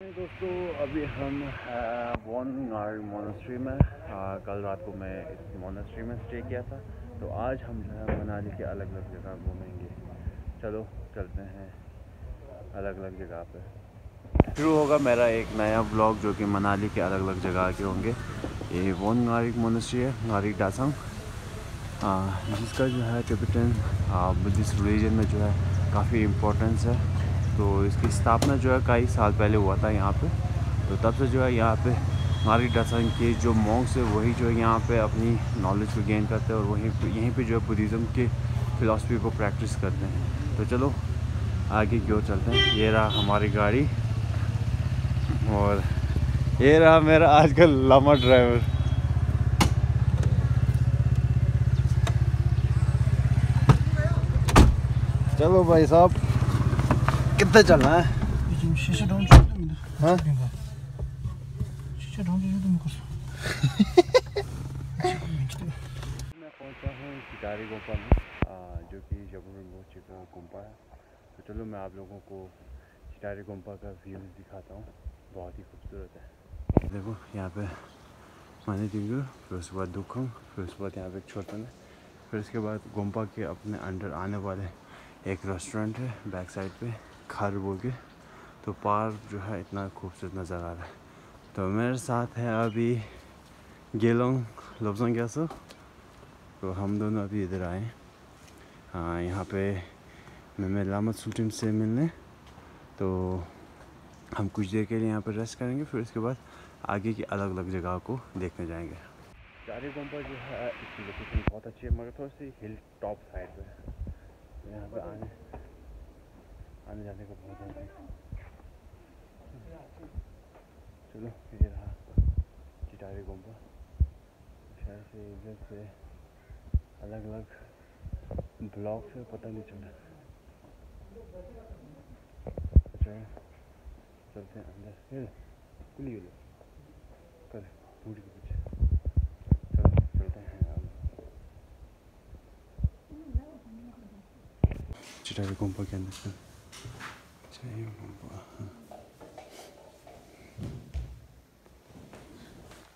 दोस्तों अभी हम वन मोनेस्ट्री में आ, कल रात को मैं इस मोनेस्ट्री में स्टे किया था। तो आज हम जो है मनाली के अलग अलग जगह घूमेंगे। चलो चलते हैं अलग अलग जगह पे। शुरू होगा मेरा एक नया ब्लॉग जो कि मनाली के अलग अलग जगह के होंगे। ये वन नारिक मोनेस्ट्री है नारिक डासंग। जिसका जो है टिबेटन बुद्धिस्ट रिलीजन में जो है काफ़ी इम्पोर्टेंस है। तो इसकी स्थापना जो है कई साल पहले हुआ था यहाँ पे। तो तब से जो है यहाँ पे नारी डसन के जो मॉन्क्स है, वही जो है यहाँ पे अपनी नॉलेज को गेन करते हैं और वहीं यहीं पे जो है बुद्धिज़्म के फ़िलासफ़ी को प्रैक्टिस करते हैं। तो चलो, आगे की ओर चलते हैं। ये रहा हमारी गाड़ी और ये रहा मेरा आज का लंबा ड्राइवर चलो भाई साहब कितने चलना है? शीशे डाउन इधर हाँ? शीशे डाउन कर मैं पहुँचा हूँ शिकारी गुम्पा में जो कि गुम्पा है। तो चलो मैं आप लोगों को शिकारी गुम्पा का व्यू दिखाता हूँ। बहुत ही खूबसूरत है। देखो यहाँ पे मानी डिंगू फिर उसके बाद दुखंग फिर उसके बाद यहाँ पे एक छोटा है। फिर उसके बाद गुम्पा के अपने अंडर आने वाले एक रेस्टोरेंट है बैक साइड पे। खार बोल के तो पार्क जो है इतना खूबसूरत नज़र आ रहा है। तो मेरे साथ है अभी गेलोंग लफ्जोंग कैसो तो हम दोनों अभी इधर आए हाँ। यहाँ पे मैं मैं लामत सुल्तान से मिलने। तो हम कुछ देर के लिए यहाँ पर रेस्ट करेंगे, फिर उसके बाद आगे की अलग अलग जगह को देखने जाएँगे। चारी गुम्पा जो है, इसकी लोकेशन बहुत अच्छी है, मगर थोड़ी सी हिल टॉप साइड पे तो यहाँ पर आने आने जाने का बहुत है। चलो, ये रहा चिटारी गुम्पा शायद से इधर से अलग अलग ब्लॉक से पता नहीं चला। अच्छा चलते हैं अंदर। ये खुली गई कर बूढ़ी के पीछे। चलो, चलते हैं चिटारी गुम्पा के अंदर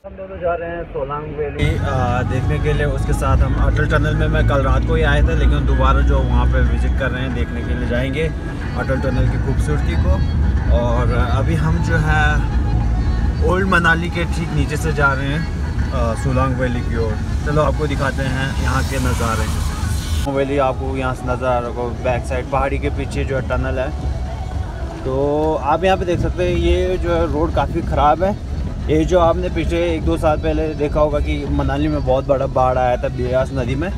हम दोनों जा रहे हैं सोलांग वैली। देखने के लिए उसके साथ हम अटल टनल में, मैं कल रात को ही आए थे, लेकिन दोबारा जो वहाँ पे विज़िट कर रहे हैं, देखने के लिए जाएँगे अटल टनल की खूबसूरती को। और अभी हम जो है, ओल्ड मनाली के ठीक नीचे से जा रहे हैं सोलांग वैली की ओर। चलो, आपको दिखाते हैं यहाँ के नज़ारे। वैली आपको यहाँ से नज़र आ रहा होगा बैक साइड पहाड़ी के पीछे जो है टनल है। तो आप यहाँ पे देख सकते हैं, ये जो है रोड काफ़ी ख़राब है। ये जो आपने पिछले एक दो साल पहले देखा होगा कि मनाली में बहुत बड़ा बाढ़ आया था, बियास नदी में।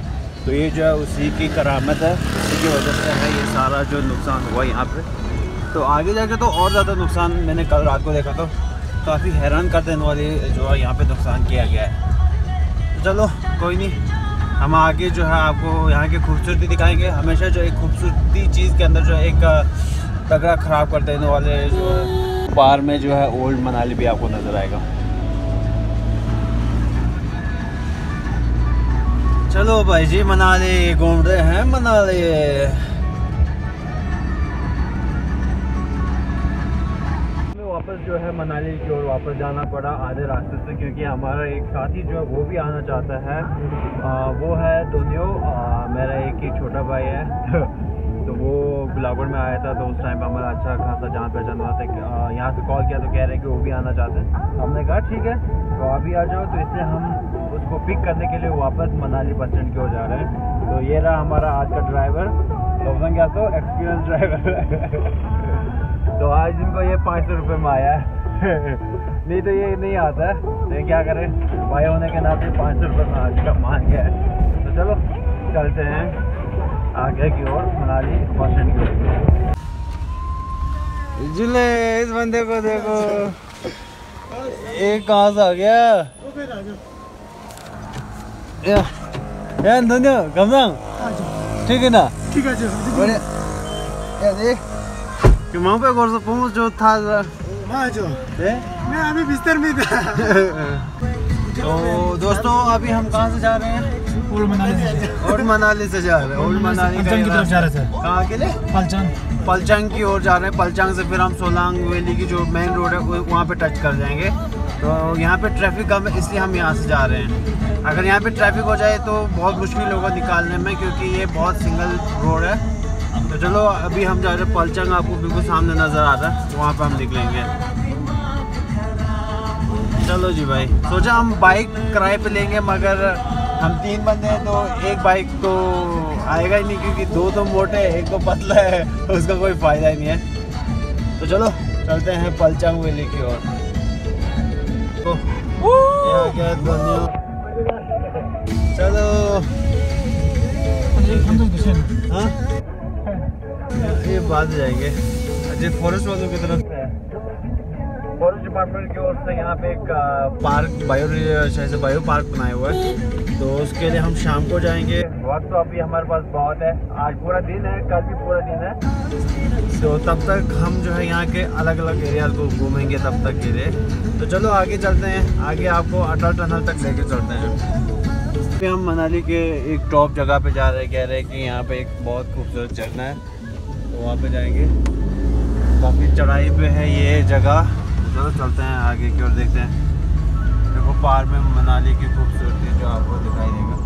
तो ये जो है उसी की करामत है, उसी की वजह से है ये सारा जो नुकसान हुआ यहाँ पर तो आगे जाके तो और ज़्यादा नुकसान मैंने कल रात को देखा तो काफ़ी हैरान कर देने वाली जो है यहाँ पर नुकसान किया गया है। तो चलो, कोई नहीं। हम आगे जो है आपको यहाँ की खूबसूरती दिखाएँगे। हमेशा जो एक खूबसूरती चीज़ के अंदर जो एक तगड़ा ख़राब कर देने वाले जो पार में जो है ओल्ड मनाली भी आपको नज़र आएगा। चलो भाई जी मनाली घूम रहे हैं मनाली। जो है मनाली की ओर वापस जाना पड़ा आधे रास्ते से क्योंकि हमारा एक साथी जो है वो भी आना चाहता है। आ, वो है दोनियो मेरा एक ही छोटा भाई है। तो वो गुलाबड़ में आया था तो उस टाइम पर हमारा अच्छा खासा जान पहचान हुआ था यहाँ से कॉल किया तो कह रहे कि वो भी आना चाहते हैं। हमने कहा ठीक है तो अभी आ जाओ। तो इसलिए हम उसको पिक करने के लिए वापस मनाली बस स्टैंड की ओर जा रहे हैं। तो ये रहा हमारा आज का ड्राइवर तो एक्सपीरियंस ड्राइवर तो आज इनको ये पाँच सौ रुपये में आया है नहीं तो ये नहीं आता है। तो क्या करें? भाई होने के नाते पाँच सौ रुपये में आज का मान गया है। तो चलो चलते हैं आगे की ओर मनाली बस की ओर। ज़िले इस बंदे को देखो। एक कहाँ से आ गया? या या ठीक है ना? ठीक है बढ़िया। या देख। कि वहाँ पे गर्छ पहुँच जो था जो ए? मैं अभी बिस्तर में था। तो दोस्तों अभी हम कहाँ से जा रहे हैं? ओल्ड मनाली से। ओल्ड मनाली से जा रहे हैं। ओल्ड मनाली पलचंग की तरफ़ जा रहे थे कहाँ के लिए? पलचन पलचंग की ओर जा रहे हैं। पलचंग से फिर हम सोलांग वैली की जो मेन रोड है वहाँ पे टच कर जाएँगे। तो यहाँ पे ट्रैफ़िक कम है इसलिए हम यहाँ से जा रहे हैं। अगर यहाँ पे ट्रैफ़िक हो जाए तो बहुत मुश्किल होगा निकालने में क्योंकि ये बहुत सिंगल रोड है। तो चलो अभी हम जा रहे हैं पलचंग आपको बिल्कुल सामने नज़र आ रहा है वहाँ पे हम निकलेंगे। चलो जी भाई सोचा हम बाइक किराए पे लेंगे मगर हम तीन बंदे हैं तो एक बाइक तो आएगा ही नहीं क्योंकि दो तो मोटे हैं एक तो पतला है उसका कोई फ़ायदा ही नहीं है। तो चलो चलते हैं पलचंग वैली की ओर तो चलो। तो हाँ? बाद जाएँगे। अजय फॉरेस्ट वालों की तरफ़ से। फॉरेस्ट डिपार्टमेंट की ओर से यहाँ पे एक पार्क बायो शायद से बायो पार्क बनाया हुआ है। तो उसके लिए हम शाम को जाएँगे। वक्त तो अभी हमारे पास बहुत है। आज पूरा दिन है, कल भी पूरा दिन है। तो तब तक हम जो है यहाँ के अलग अलग एरिया को घूमेंगे तब तक के लिए। तो चलो आगे चलते हैं। आगे आपको अटल टनल तक लेके चलते हैं। हम मनाली के एक टॉप जगह पे जा रहे हैं। कह रहे हैं कि यहाँ पे एक बहुत खूबसूरत झरना है। तो वहाँ पे जाएँगे। काफ़ी चढ़ाई पे है ये जगह। चलो चलते हैं आगे की ओर देखते हैं। देखो तो पार में मनाली की खूबसूरती जो आपको दिखाई देगा।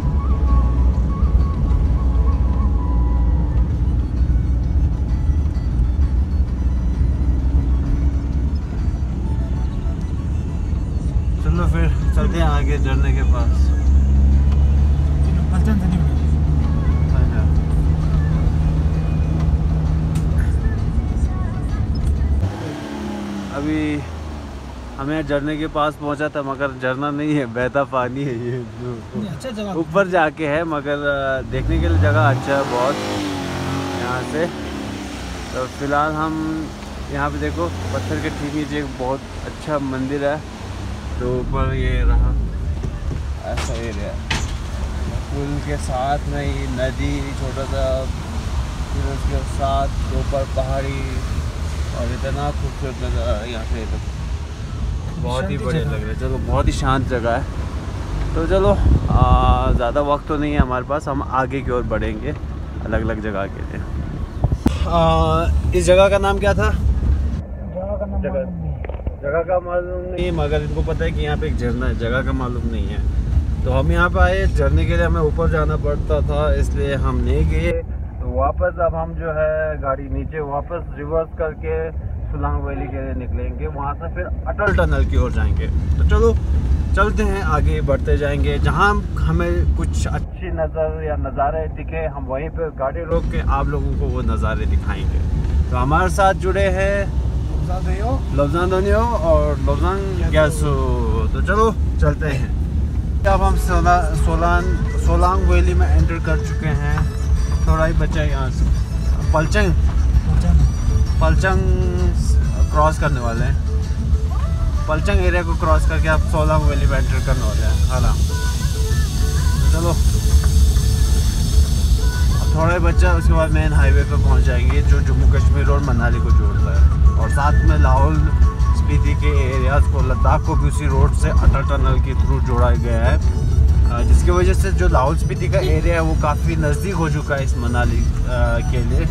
चलो फिर चलते हैं आगे झरने के पास। अभी हमें झरने के पास पहुँचा था मगर झरना नहीं है बहता पानी है ये अच्छा जगह ऊपर जाके है मगर देखने के लिए जगह अच्छा है बहुत यहाँ से। तो फ़िलहाल हम यहाँ पे देखो पत्थर के ठीक नीचे एक बहुत अच्छा मंदिर है तो ऊपर ये रहा। ऐसा एरिया पुल के साथ में ही नदी छोटा सा फिर उसके साथ ऊपर पहाड़ी। और इतना खूबसूरत नज़र आ रहा है यहाँ से तो। बहुत ही बढ़िया लग रहा है। चलो बहुत ही शांत जगह है। तो चलो ज़्यादा वक्त तो नहीं है हमारे पास। हम आगे की ओर बढ़ेंगे अलग अलग जगह के लिए। आ, इस जगह का नाम क्या था? जगह का नाम जगह- मालूम नहीं। जगह का मालूम नहीं है मगर इनको पता है कि यहाँ पे एक झरना है। जगह का मालूम नहीं है। तो हम यहाँ पे आए झरने के लिए हमें ऊपर जाना पड़ता था इसलिए हम नहीं गए। तो वापस अब हम जो है गाड़ी नीचे वापस रिवर्स करके सुलांग वैली के लिए निकलेंगे। वहाँ से फिर अटल टनल की ओर जाएँगे। तो चलो चलते हैं आगे बढ़ते जाएँगे। जहाँ हमें कुछ अच्छी नज़र या नज़ारे दिखे हम वहीं पर गाड़ी रोक के आप लोगों को वो नज़ारे दिखाएँगे। तो हमारे साथ जुड़े हैं लफ्जान दोनियो और लफ्जान ग्यासो तो चलो चलते हैं। अब हम सोला सोलान सोलांग वैली में एंटर कर चुके हैं। थोड़ा ही बचा है यहाँ से। पलचंग। पलचंग। क्रॉस करने वाले हैं। पलचंग एरिया को क्रॉस करके आप सोलह वैली में एंटर करने वाले हैं हाँ तो चलो। अब थोड़ा ही बच्चा उसके बाद मेन हाईवे पे पहुँच जाएँगे जो जम्मू कश्मीर और मनाली को जोड़ता है। और साथ में लाहौल स्पीति के एरियाज़ को लद्दाख को भी उसी रोड से अटल टनल के थ्रू जोड़ा गया है। जिसकी वजह से जो लाहौल स्पीति का एरिया है वो काफ़ी नज़दीक हो चुका है इस मनाली के लिए।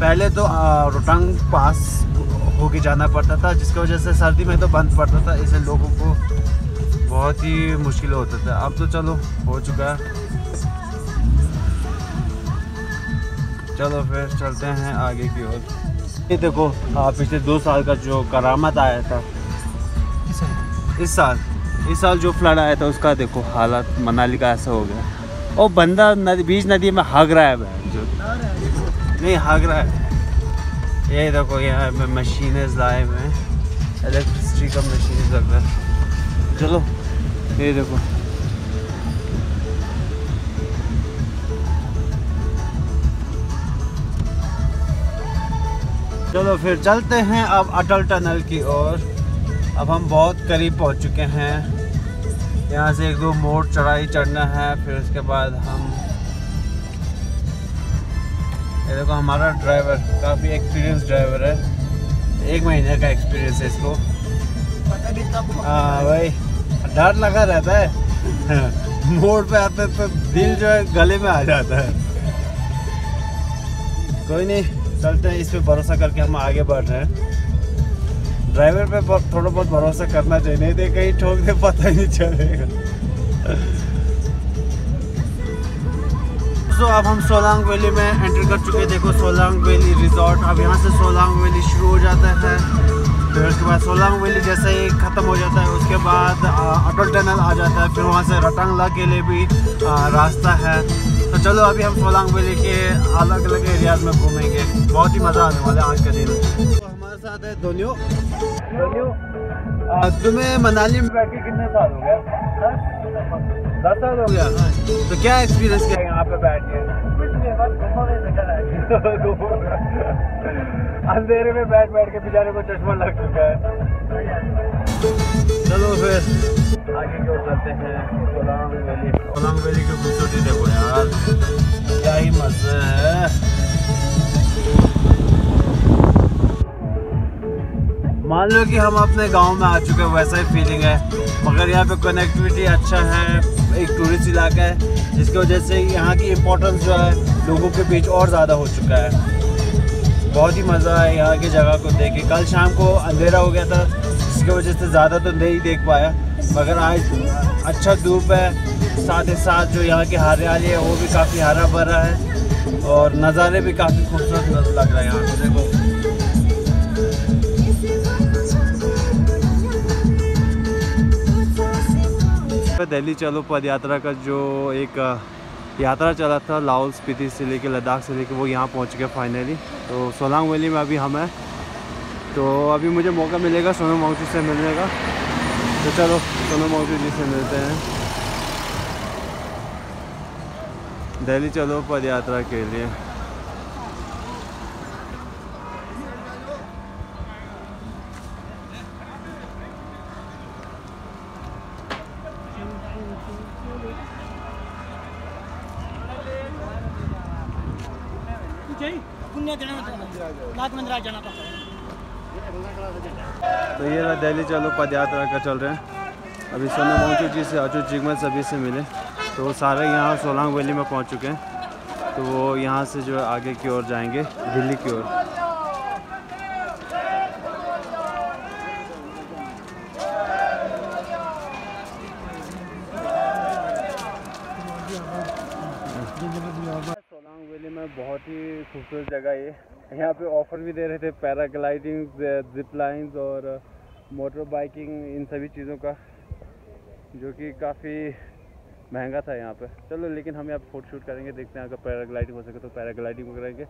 पहले तो रोहतांग पास होके जाना पड़ता था जिसकी वजह से सर्दी में तो बंद पड़ता था इसलिए लोगों को बहुत ही मुश्किल होता था। अब तो चलो हो चुका है। चलो फिर चलते हैं आगे की ओर। ये देखो पिछले दो साल का जो करामत आया था इस साल। इस साल जो फ्लड आया था, उसका देखो हालत मनाली का ऐसा हो गया। और बंदा नदी, बीच नदी में हाग रहा है जो नहीं, हाग रहा है। ये देखो, यहाँ मशीनें लाए हुए हैं। इलेक्ट्रिसिटी का मशीन लग रहा है। चलो, ये देखो। चलो फिर चलते हैं अब अटल टनल की ओर। अब हम बहुत करीब पहुँच चुके हैं। यहाँ से एक दो मोड़ चढ़ाई चढ़ना है, फिर उसके बाद हम ये देखो, हमारा ड्राइवर काफ़ी एक्सपीरियंस ड्राइवर है। एक महीने का एक्सपीरियंस है इसको। हाँ भाई, डर लगा रहता है। मोड़ पे आते तो दिल जो है गले में आ जाता है। कोई नहीं, चलते हैं, इस पे भरोसा करके हम आगे बढ़ रहे हैं। ड्राइवर पे थोड़ा बहुत भरोसा करना चाहिए नहीं तो कहीं ठोक दे पता ही नहीं चलेगा। तो अब हम सोलांग वैली में एंटर कर चुके हैं। देखो सोलांग वैली रिजॉर्ट अब यहाँ से सोलांग वैली शुरू हो जाता है। फिर उसके बाद सोलांग वैली जैसे ही ख़त्म हो जाता है उसके बाद अटल टनल आ जाता है। फिर वहाँ से रटंगला के लिए भी आ, रास्ता है। तो चलो अभी हम सोलांग वैली के अलग अलग एरियाज़ में घूमेंगे। बहुत ही मज़ा आने वाला है आज का दिन। हमारे साथ है धोनियो। धोनियो तुम्हें मनाली में बैठ कितने साल हो गया दस साल हो गया? तो क्या एक्सपीरियंस किया? यहाँ पे बैठ के। अंधेरे में बैठ बैठ के बेचारे को चश्मा लग चुका है। चलो फिर। आगे की ओर चलते हैं। कोलांग वैली। कोलांग वैली की खूबसूरती देखो यार। क्या ही मज़ा है। मान लो कि हम अपने गाँव में आ चुके हैं, वैसा ही फीलिंग है। मगर यहाँ पे कनेक्टिविटी अच्छा है, एक टूरिस्ट इलाका है, जिसकी वजह से यहाँ की इम्पोर्टेंस जो है, लोगों के बीच और ज़्यादा हो चुका है। बहुत ही मज़ा है यहाँ की जगह को देख के। कल शाम को अंधेरा हो गया था, जिसकी वजह से ज़्यादा तो नहीं देख पाया। मगर आज अच्छा धूप है, साथ ही साथ जो यहाँ की हरियाली है, वो भी काफ़ी हरा भरा है, और नज़ारे भी काफ़ी खूबसूरत लग रहे हैं यहाँ देखो। दिल्ली चलो पद यात्रा का जो एक यात्रा चला था लाहौल स्पीति से लेके लद्दाख से लेके, वो यहाँ पहुँच गया फाइनली तो सोलांग वैली में अभी हम हैं। तो अभी मुझे मौका मिलेगा सोनू माउची से मिलने का। तो चलो, सोनू माउची जी से मिलते हैं। दिल्ली चलो पद यात्रा के लिए। तो ये रहा दिल्ली चलो पद यात्रा का चल रहे हैं। अभी सोना मोचू जी से अचू जिगमत सभी से मिले। तो वो सारे यहाँ सोलांग वैली में पहुँच चुके हैं। तो वो यहाँ से जो आगे की ओर जाएँगे, दिल्ली की ओर सोलांग वैली में बहुत ही खूबसूरत जगह ये यहाँ पे ऑफ़र भी दे रहे थे पैराग्लाइडिंग जिप लाइन्स और मोटर बाइकिंग इन सभी चीज़ों का जो कि काफ़ी महँगा था यहाँ पे। चलो लेकिन हम यहाँ पे फ़ोटो शूट करेंगे देखते हैं अगर पैराग्लाइडिंग हो सके तो पैराग्लाइडिंग करेंगे।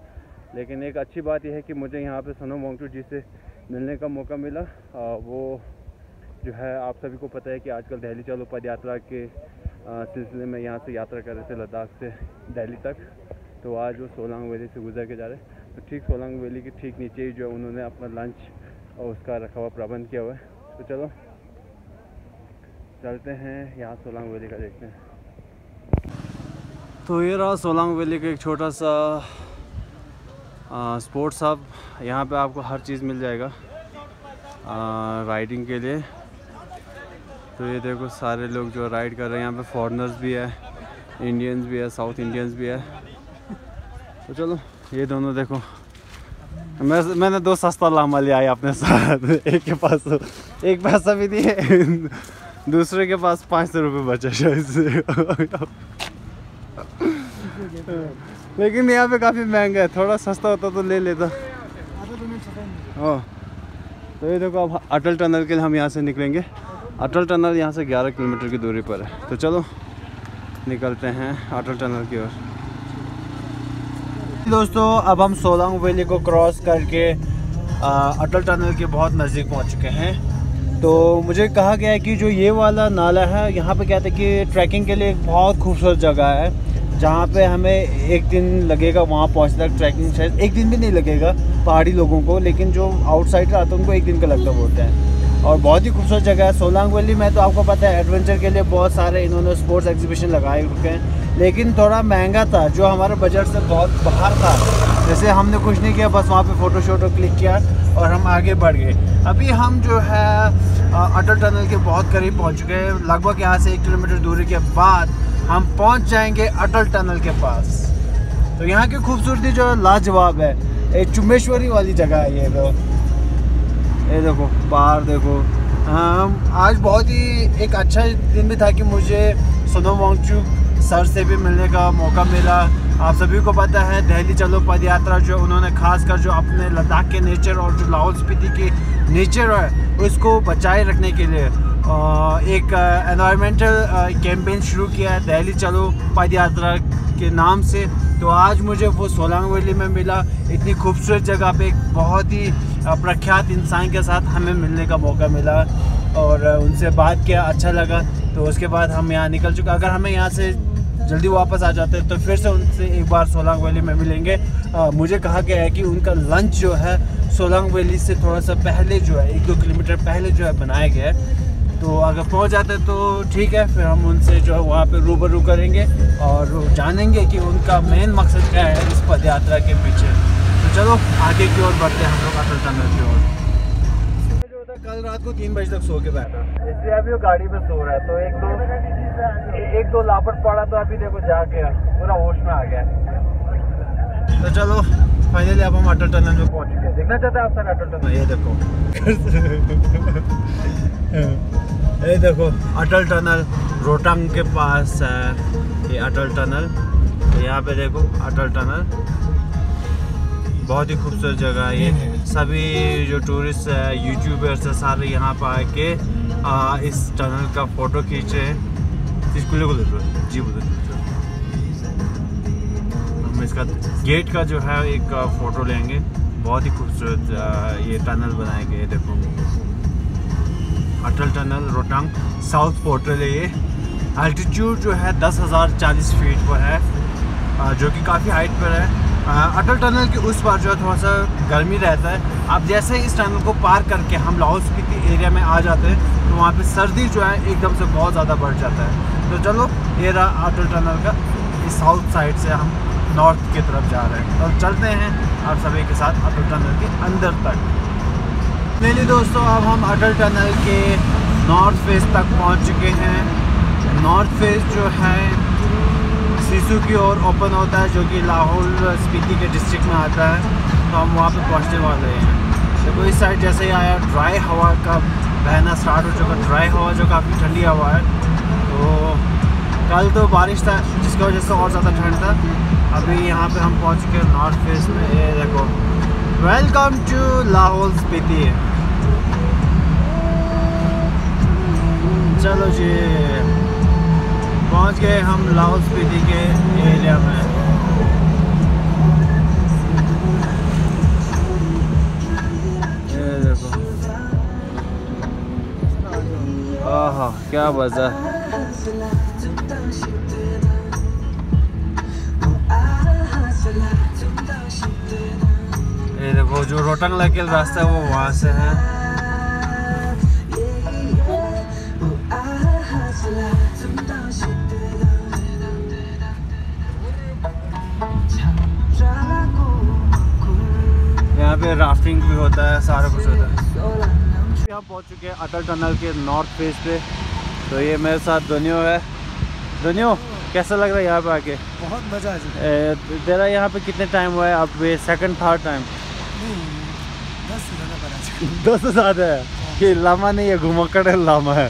लेकिन एक अच्छी बात यह है कि मुझे यहाँ पे सनो मोंगटू जी से मिलने का मौका मिला। आ, वो जो है आप सभी को पता है कि आजकल दिल्ली चलो पद यात्रा के सिलसिले में यहाँ से यात्रा कर रहे थे लद्दाख से दिल्ली तक। तो आज वो सोलह वैली से गुजर के जा रहे तो ठीक सोलंग वैली के ठीक नीचे ही जो है उन्होंने अपना लंच और उसका रखा हुआ प्रबंध किया हुआ है। तो चलो चलते हैं यहाँ सोलंग वैली का देखते हैं। तो ये रहा सोलंग वैली का एक छोटा सा स्पोर्ट्स हब यहाँ पे आपको हर चीज़ मिल जाएगा आ, राइडिंग के लिए। तो ये देखो सारे लोग जो राइड कर रहे हैं यहाँ पे फॉरेनर्स भी है इंडियंस भी है साउथ इंडियंस भी है। तो चलो ये दोनों देखो। मैं, मैंने दो सस्ता लामा लिया है अपने साथ। एक के पास एक पैसा भी है दूसरे के पास पाँच सौ रुपये बचा शायद लेकिन यहाँ पे काफ़ी महँगा है, थोड़ा सस्ता होता तो ले लेता। हाँ तो ये देखो, अब अटल टनल के लिए हम यहाँ से निकलेंगे। अटल टनल यहाँ से 11 किलोमीटर की दूरी पर है। तो चलो, निकलते हैं अटल टनल की ओर। दोस्तों, अब हम सोलंग वैली को क्रॉस करके अटल टनल के बहुत नज़दीक पहुँच चुके हैं। तो मुझे कहा गया है कि जो ये वाला नाला है, यहाँ पे कहते हैं कि ट्रैकिंग के लिए एक बहुत खूबसूरत जगह है, जहाँ पे हमें एक दिन लगेगा वहाँ पहुँचने तक ट्रैकिंग शायद एक दिन भी नहीं लगेगा, पहाड़ी लोगों को, लेकिन जो आउटसाइडर आते हैं उनको एक दिन का लगता होता है। और बहुत ही खूबसूरत जगह है। सोलांग वैली में तो आपको पता है, एडवेंचर के लिए बहुत सारे इन्होंने स्पोर्ट्स एग्जीबिशन लगाए रुके हैं। लेकिन थोड़ा महँगा था, जो हमारे बजट से बहुत बाहर था। जैसे हमने कुछ नहीं किया, बस वहाँ पे फ़ोटो शोटो क्लिक किया और हम आगे बढ़ गए। अभी हम जो है अटल टनल के बहुत करीब पहुँच चुके हैं। लगभग यहाँ से एक किलोमीटर दूरी के बाद हम पहुँच जाएँगे अटल टनल के पास। तो यहाँ की खूबसूरती जो है, लाजवाब है। एक चुम्बेश्वरी वाली जगह है ये तो। ये देखो, बाहर देखो। हम आज बहुत ही एक अच्छा दिन भी था कि मुझे सोनम वांगचुक सर से भी मिलने का मौका मिला। आप सभी को पता है, दिल्ली चलो पद यात्रा जो उन्होंने खास कर जो अपने लद्दाख के नेचर और जो लाहौल स्पीति की नेचर है, उसको बचाए रखने के लिए एक एनवायरमेंटल कैंपेन शुरू किया है, दिल्ली चलो पद यात्रा के नाम से। तो आज मुझे वो सोलांग वैली में मिला। इतनी खूबसूरत जगह पे एक बहुत ही प्रख्यात इंसान के साथ हमें मिलने का मौका मिला और उनसे बात किया अच्छा लगा। तो उसके बाद हम यहाँ निकल चुके अगर हमें यहाँ से जल्दी वापस आ जाते हैं तो फिर से उनसे एक बार सोलांग वैली में मिलेंगे। आ, मुझे कहा गया है कि उनका लंच जो है सोलांग वैली से थोड़ा सा पहले जो है एक दो किलोमीटर पहले जो है बनाया गया है। तो अगर पहुँच जाते तो ठीक है फिर हम उनसे जो है वहाँ पे रूबरू करेंगे और जानेंगे कि उनका मेन मकसद क्या है इस पद यात्रा के पीछे। तो चलो आगे की ओर बढ़ते हैं हम लोग अटल टनल की ओर। कल रात को तीन बजे तक सो के बैठा। इसलिए अभी वो गाड़ी में सो रहा है तो एक दो एक दो लापट पड़ा तो अभी देखो जाके पूरा होश में आ गया। तो चलो फाइनली अब हम अटल टनल में पहुँच चुके हैं देखना चाहते हैं आप सर अटल टनल ये देखो। ये देखो अटल टनल रोहतांग के पास है ये अटल टनल तो यहाँ पे देखो अटल टनल बहुत ही खूबसूरत जगह है ये। सभी जो टूरिस्ट है यूट्यूबर्स है सारे यहाँ पर आके इस टनल का फ़ोटो खींचे इसको जी बोलो हम इसका गेट का जो है एक फ़ोटो लेंगे। बहुत ही खूबसूरत ये टनल बनाए गए देखो। Atal tunnel Rohtang south portal है ये। अल्टीट्यूड जो है दस हज़ार चालीस फीट पर है जो कि काफ़ी हाइट पर है। अटल टनल के उस बार जो है थोड़ा सा गर्मी रहता है। अब जैसे इस टनल को पार करके हम लाहौल स्पीति एरिया में आ जाते हैं तो वहाँ पे सर्दी जो है एकदम से बहुत ज़्यादा बढ़ जाता है। तो चलो, ये रहा अटल टनल का। इस साउथ साइड से हम नॉर्थ की तरफ़ जा रहे हैं। तो चलते हैं आप सभी के साथ अटल टनल के अंदर तक। मेरे दोस्तों, अब हम अटल टनल के नॉर्थ फेस तक पहुँच चुके हैं। नॉर्थ फेस जो है सीसू की ओर ओपन होता है, जो कि लाहौल स्पीति के डिस्ट्रिक्ट में आता है। तो हम वहाँ पे पहुँचने वाले हैं। देखो, इस साइड जैसे ही आया ड्राई हवा का बहना स्टार्ट हो चुका। ड्राई हवा जो काफ़ी ठंडी हवा है। तो कल तो बारिश था, जिसकी वजह से और ज़्यादा ठंड था। अभी यहाँ पे हम पहुँच हैं नॉर्थ फेस में, ये देखो। वेलकम टू लाहौल स्पीति चलो जी, पहुँच गए हम लाहौल स्पीति के एरिया में। आहा, क्या ये देखो, जो रोटंग लकेल रास्ता है, वो वहाँ से है। यहाँ पे राफ्टिंग भी होता है, सारा कुछ होता है। यहाँ पहुँच चुके हैं अटल टनल के नॉर्थ फेस पे। तो ये मेरे साथ दोनियो है। दोनियो कैसा लग रहा है यहाँ पे आके? बहुत मज़ा है। तेरा यहाँ पे कितने टाइम हुआ है? अब ये सेकंड थर्ड टाइम दस से ज़्यादा है? कि लामा नहीं है घुमक्कड़ है लामा है।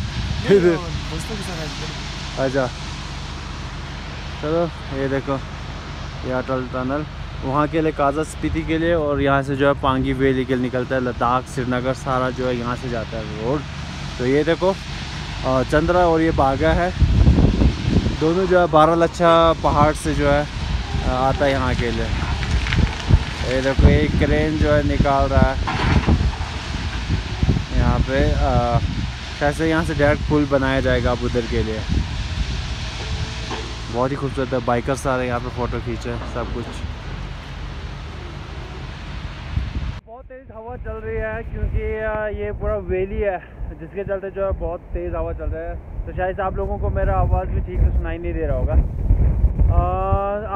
अच्छा। चलो ये देखो ये अटल टनल। वहाँ के लिए काजा स्पीति के लिए और यहाँ से जो है पांगी वैली के लिए निकलता है लद्दाख श्रीनगर सारा जो है यहाँ से जाता है रोड। तो ये देखो चंद्रा और ये बागा है। दोनों जो है बारह लच्छा पहाड़ से जो है आता है यहाँ के लिए। ये देखो, एक क्रेन जो है निकाल रहा है। यहाँ पे कैसे यहाँ से डायरेक्ट पुल बनाया जाएगा अब उधर के लिए। बहुत ही खूबसूरत है बाइकर्स आ रहे हैं यहाँ पे फ़ोटो खींचे, सब कुछ। बहुत तेज़ हवा चल रही है, क्योंकि ये पूरा वेली है। जिसके चलते जो है बहुत तेज़ हवा चल रहा है। तो शायद आप लोगों को मेरा आवाज़ भी ठीक से सुनाई नहीं दे रहा होगा। आ,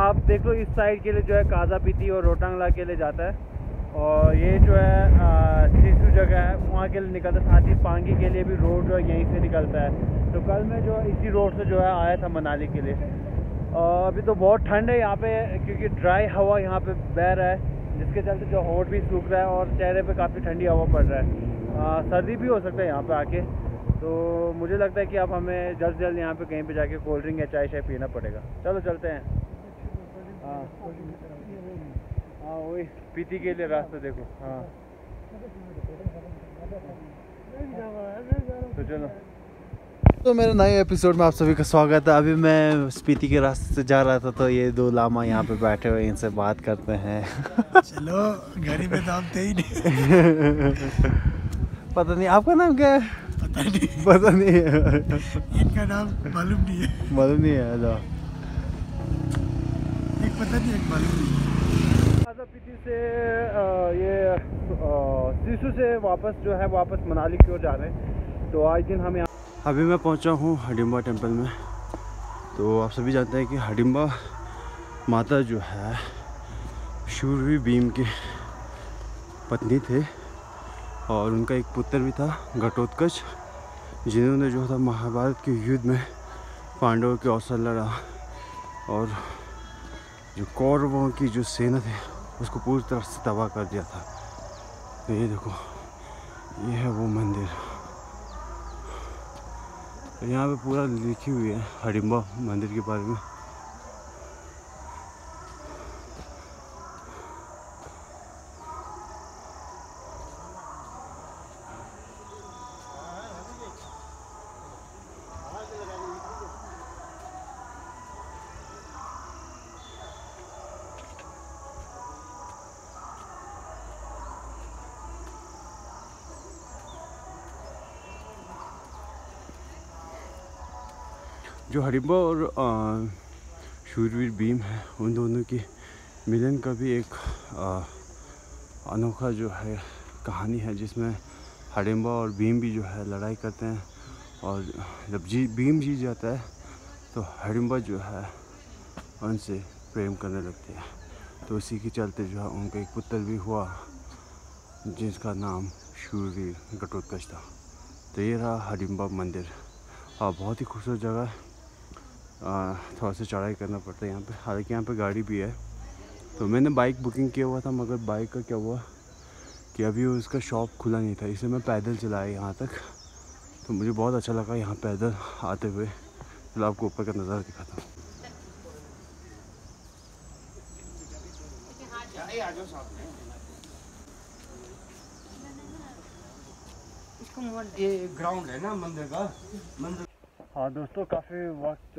आप देख लो इस साइड के लिए जो है काजा पीती और रोटांगला के लिए जाता है। और ये जो है सीसू जगह है वहाँ के लिए निकलता है। साथ ही पांगी के लिए भी रोड जो है यहीं से निकलता है। तो कल मैं जो इसी रोड से जो है आया था मनाली के लिए। अभी तो बहुत ठंड है यहाँ पे क्योंकि ड्राई हवा यहाँ पे बह रहा है। जिसके चलते जो होट भी सूख रहा है और चेहरे पे काफ़ी ठंडी हवा पड़ रहा है। आ, सर्दी भी हो सकता है यहाँ पे आके। तो मुझे लगता है कि अब हमें जल्द जल्द यहाँ पे कहीं पे जाके कोल्ड ड्रिंक या चाय शाय पीना पड़ेगा। चलो चलते हैं। हाँ हाँ वही पीती के लिए रास्ता देखो। हाँ। तो चलो। तो मेरे नए एपिसोड में आप सभी का स्वागत है। अभी मैं स्पीति के रास्ते से जा रहा था तो ये दो लामा यहाँ पे बैठे हुए इनसे बात करते हैं। चलो घड़ी में दाम थे ही नहीं पता नहीं आपका नाम क्या है? पता नहीं। पता नहीं है। इनका नाम मालूम नहीं है। मालूम नहीं है लो एक पता नहीं एक मालूम नहीं से ये सीसू से वापस जो है वापस मनाली की ओर जा रहे हैं। तो आज दिन हम यहाँ अभी मैं पहुँचा हूँ हडिम्बा टेंपल में। तो आप सभी जानते हैं कि हडिम्बा माता जो है शूरवी भीम की पत्नी थे और उनका एक पुत्र भी था, घटोत्कच, जिन्होंने जो था महाभारत के युद्ध में पांडवों के अवसर लड़ा और जो कौरवों की जो सेना थी, उसको पूरी तरह से तबाह कर दिया था। तो ये देखो, ये है वो मंदिर। यहाँ पे पूरा लिखी हुई है हडिम्बा मंदिर के बारे में। जो हरिम्बा और शूरवीर भीम है, उन दोनों की मिलन का भी एक अनोखा जो है कहानी है, जिसमें हडिम्बा और भीम भी जो है लड़ाई करते हैं। और जब जी, भीम जीत जाता है तो हडिम्बा जो है उनसे प्रेम करने लगते हैं। तो इसी के चलते जो है उनका एक पुत्र भी हुआ, जिसका नाम शूरवीर घटोत्कच था तो ये रहा हडिम्बा मंदिर। हाँ बहुत ही खूबसूरत जगह है। थोड़ा सा चढ़ाई करना पड़ता है यहाँ पे। हालाँकि यहाँ पे गाड़ी भी है। तो मैंने बाइक बुकिंग किया हुआ था मगर बाइक का क्या हुआ कि अभी उसका शॉप खुला नहीं था। इसलिए मैं पैदल चलाया यहाँ तक। तो मुझे बहुत अच्छा लगा यहाँ पैदल आते हुए। चलो आपको ऊपर का नज़ारा दिखाता हूँ। ये ग्राउंड है ना मंदिर का? मंदिर हाँ दोस्तों, काफ़ी वक्त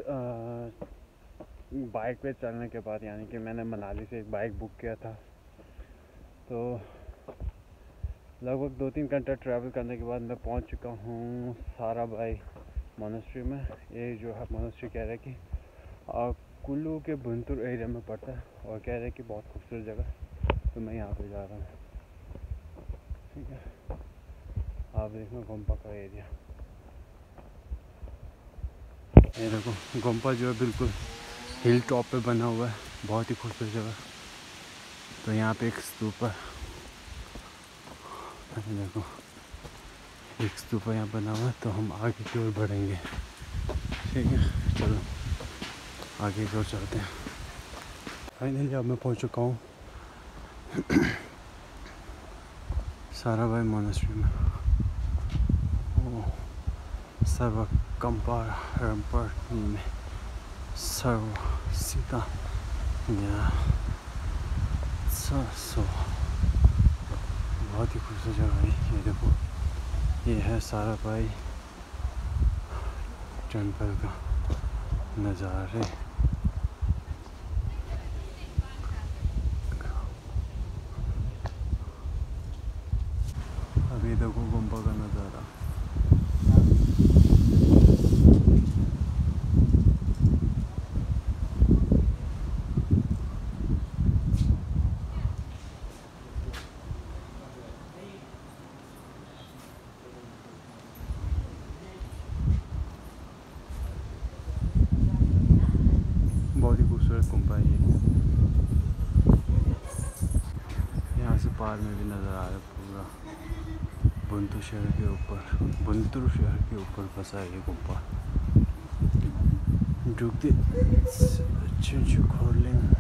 बाइक पे चलने के बाद, यानी कि मैंने मनाली से एक बाइक बुक किया था। तो लगभग दो तीन घंटा ट्रैवल करने के बाद मैं पहुँच चुका हूँ सारा भाई मोनेस्ट्री में। ये जो है मोनेस्ट्री कह रहे कि कुल्लू के बुनतुर एरिया में पड़ता है और कह रहे कि बहुत खूबसूरत जगह है। तो मैं यहाँ पे जा रहा हूँ। ठीक है? आप देखो गोम्पा का एरिया ये देखो गोम्पा जो है बिल्कुल हिल टॉप पे बना हुआ है। बहुत ही खूबसूरत जगह। तो यहाँ पे एक स्तूप है। देखो एक स्तूप यहाँ बना हुआ है तो हम आगे की ओर बढ़ेंगे। ठीक है चलो आगे की ओर चलते हैं। फाइनली अब मैं पहुँच चुका हूँ सारा भाई मोनेस्ट्री में। ओ, सर्व कंपार रंपर में सर्व सीता या सो बहुत ही खूबसूरत जगह है ये देखो ये है सारा भाई टेंपल का नज़ारे अभी देखो गुम्बा का नज़ारा बहुत ही खूबसूरत गुम्बा है ये यहाँ से फार में भी नज़र आ रहा है पूरा बुंतू शहर के ऊपर बंतुर शहर के ऊपर बसा है ये गुम्बा कि अच्छे अच्छे खोल लें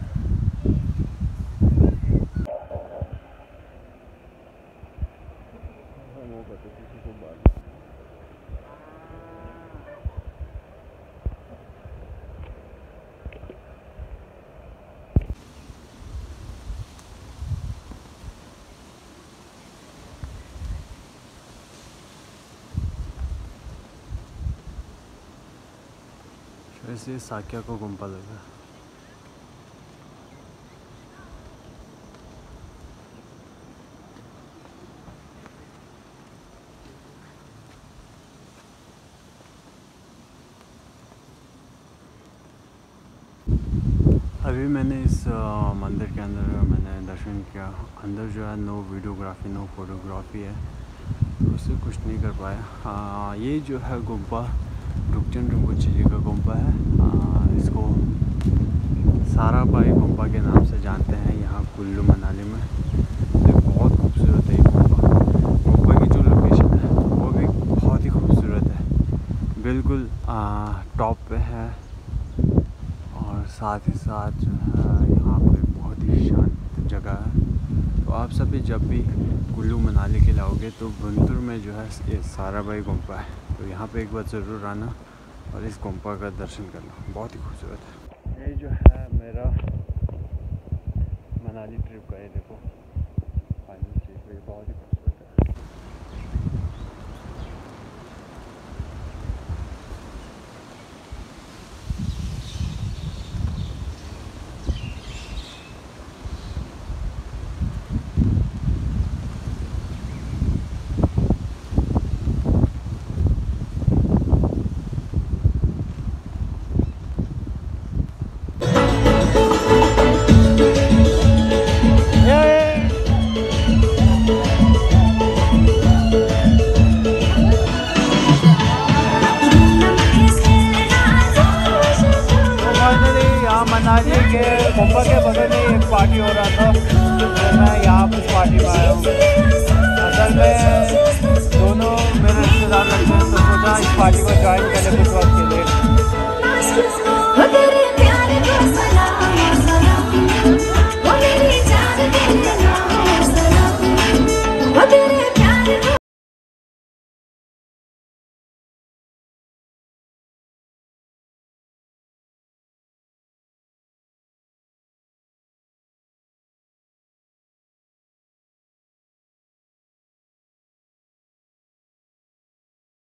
वैसे साक्या को गुम्बा लगा। अभी मैंने इस मंदिर के अंदर मैंने दर्शन किया। अंदर जो है नो वीडियोग्राफी नो फोटोग्राफी है। तो उससे कुछ नहीं कर पाया। हाँ ये जो है गुम्बा डुकचन रिम्बुची जी का गुम्बा है हाँ, इसको साराबाई गुम्बा के नाम से जानते हैं यहाँ कुल्लू मनाली में ये बहुत खूबसूरत है ये गुम्बा की जो लोकेशन है वो भी बहुत ही खूबसूरत है बिल्कुल टॉप पे है और साथ ही साथ जो है यहाँ पे बहुत ही शांत जगह है तो आप सभी जब भी कुल्लू मनाली के लाओगे तो बुंतुर में जो है ये साराबाई गुम्बा है तो यहाँ पे एक बार ज़रूर आना और इस गुम्बा का दर्शन करना। बहुत ही खूबसूरत है। ये जो है मेरा मनाली ट्रिप का ये देखो।